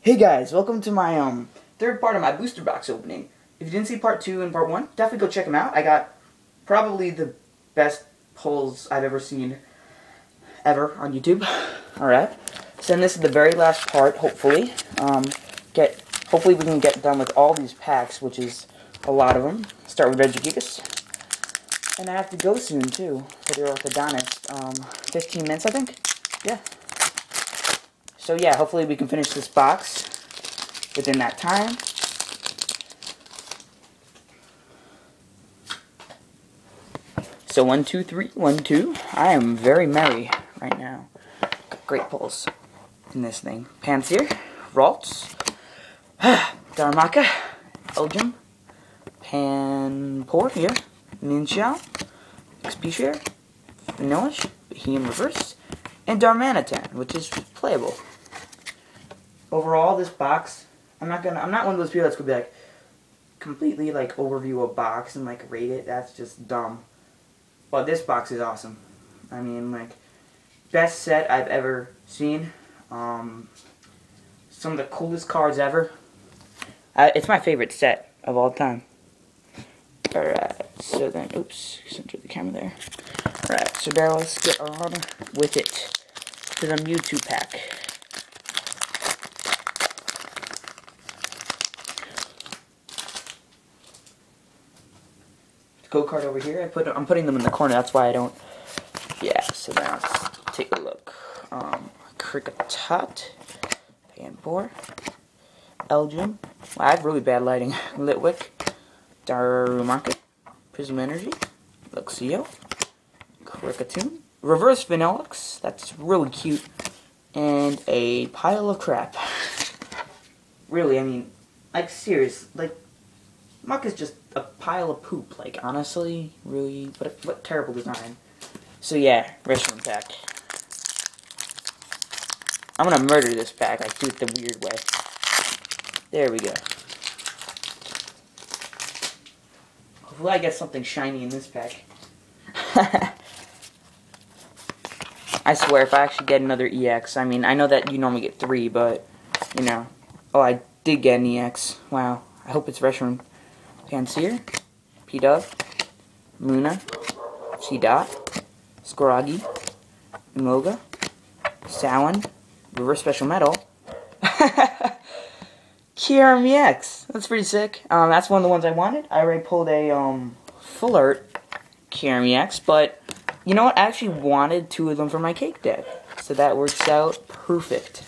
Hey guys, welcome to my um third part of my booster box opening. If you didn't see part two and part one, definitely go check them out. I got probably the best pulls I've ever seen ever on YouTube. Alright. So this is the very last part, hopefully. Um get hopefully we can get done with all these packs, which is a lot of them. Start with Regigigas. And I have to go soon too for the orthodontist. Um 15 minutes I think. Yeah. So yeah, hopefully we can finish this box within that time. So one, two, three, one, two. I am very merry right now. Great pulls in this thing. Pansear, Ralts, Darumaka, Elgyem, Panpour here, Ninja, Expetier, Vanillish, Bohemian Reverse, and Darmanitan, which is playable overall, this box, I'm not gonna, I'm not one of those people that's gonna be like, completely like overview a box and like rate it. That's just dumb. But this box is awesome. I mean, like, best set I've ever seen. Um, some of the coolest cards ever. Uh, it's my favorite set of all time. Alright, so then, oops, center the camera there. Alright, so now let's get on with it to the Mewtwo pack. Go card over here. I put I'm putting them in the corner. That's why I don't. Yeah. So now let's take a look. Um, Kricketot, Panpour, Elgyem. Well, I have really bad lighting. Litwick, Darumaka, Prism Energy, Luxio, Kricketune, Reverse Vanilluxe. That's really cute, and a pile of crap. really, I mean, like serious, like Muk is just a pile of poop. Like, honestly, really, what, what terrible design. So yeah, Reshiram pack. I'm gonna murder this pack. I do it the weird way. There we go. Hopefully I get something shiny in this pack. I swear, if I actually get another EX, I mean, I know that you normally get three, but, you know. Oh, I did get an EX. Wow. I hope it's Reshiram. Pansear, Pidove, Luna, Seedot, Scraggy, Umoga, Samhain, Reverse Special Metal, Kyurem EX. That's pretty sick. Um, that's one of the ones I wanted. I already pulled a um, Full Art Kyurem EX, but you know what? I actually wanted two of them for my cake deck. So that works out perfect.